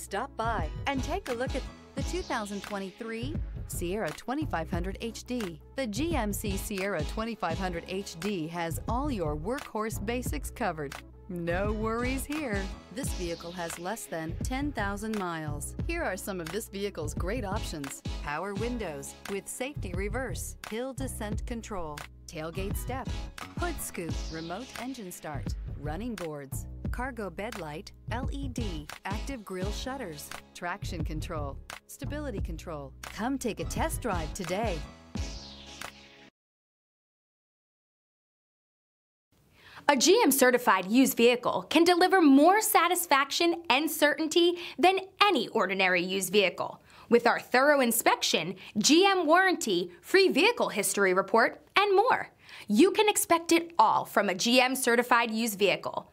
Stop by and take a look at the 2023 Sierra 2500 HD. The GMC Sierra 2500 HD has all your workhorse basics covered. No worries here. This vehicle has less than 10,000 miles. Here are some of this vehicle's great options. Power windows with safety reverse, hill descent control, tailgate step, hood scoop, remote engine start, running boards, cargo bed light, LED, active grille shutters, traction control, stability control. Come take a test drive today. A GM certified used vehicle can deliver more satisfaction and certainty than any ordinary used vehicle. With our thorough inspection, GM warranty, free vehicle history report, and more. You can expect it all from a GM certified used vehicle.